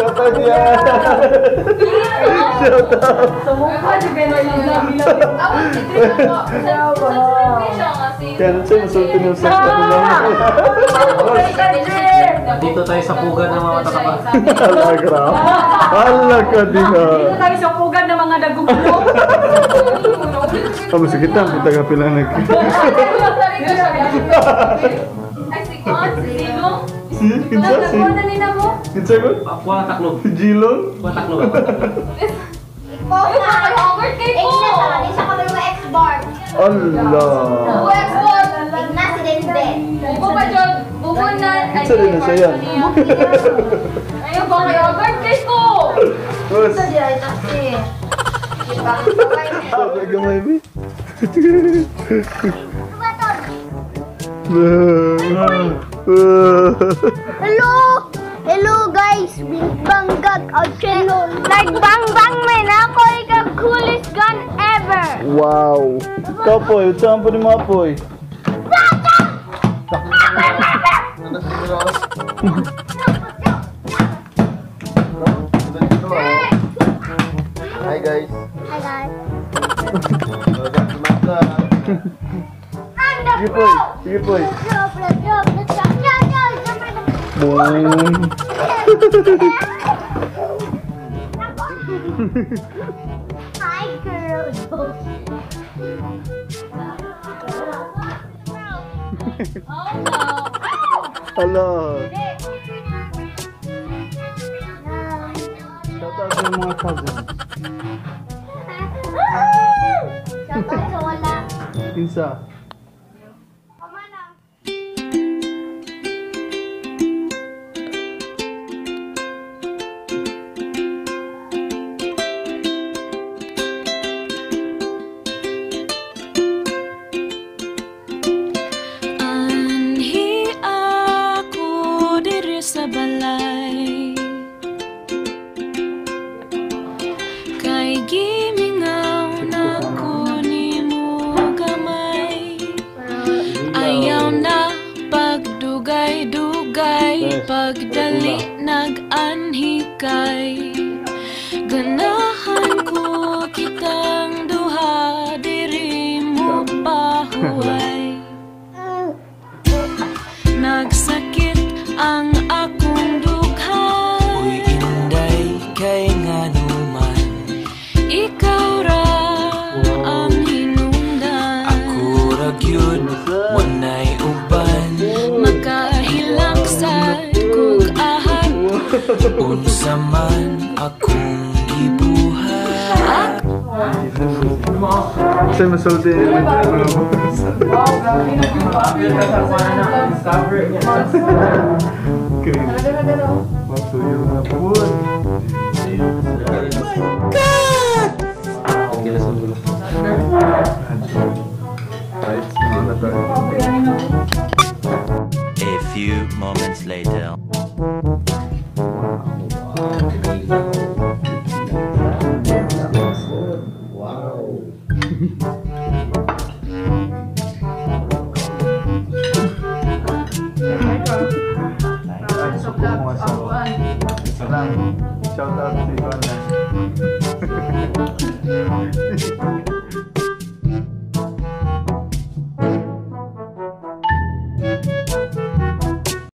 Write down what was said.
out yan! Shout out! Sumukha, di ba na yung labi-labi? Ako, tignan mo. Sa celebration kasi. Kaya na siya, masulti ng sa kanila. Dito tayo sa pugan ng mga matataba. Ala, grabe. Ala ka din Dito ha. tayo sa pugan ng mga dagumulong. Kamu sige tam, kita ka pila nag... Ay, si Kon, si Sino? Si, kinsa si... Nagkuha na nila mo? Kinsa ko? Kuha na taklo. Si Jilon? Kuha na taklo. Ay, nakaka-over kay ko. Ala. export. Bubo pa, Jod. Bubo na. Ay, Kinsa na siya yan? Ayun ba kayo? Birthday ko! Boss. Sabi ka may bi. Hello! Hello guys! Bingbanggat ang channel. Nagbangbang men ako ikaw coolest gun ever! Wow. Kapoy, saan po ni Mapoy? Hi guys. Hi guys. Sige poy, sige poy. Drop, drop, drop, drop, Boom. Hi girl. Ala. Shout out sa mga cousin. Shoutout sa wala. Kinsa? Gimingaw na ko nimo gamay. Ayaw na pagdugay-dugay Pagdali nag-anhi Unsa man akong gibuhat Sa masulti na. A few moments later. Shout out si Ivan lang.